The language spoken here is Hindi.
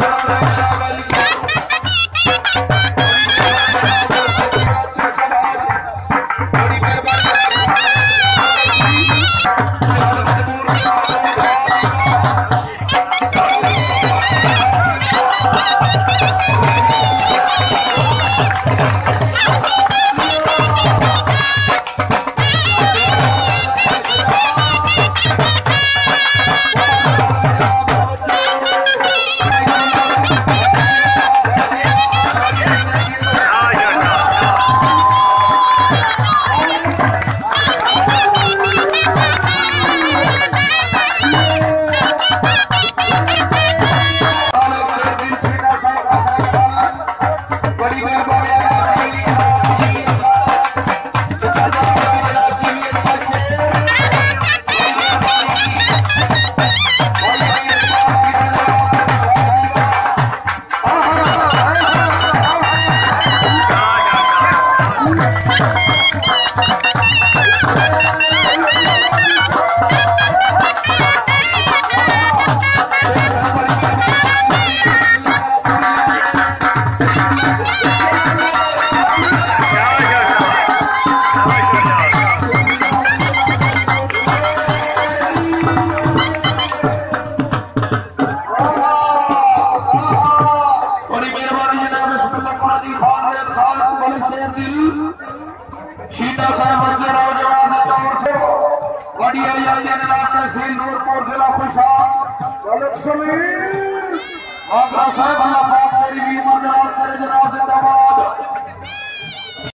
भगवान जीता साहब के नौजवान तौर से वडिया यानी जनाब तहसील नूरपुर जिला खुशाब साहब अल्लाह पाक तेरी भी मर्द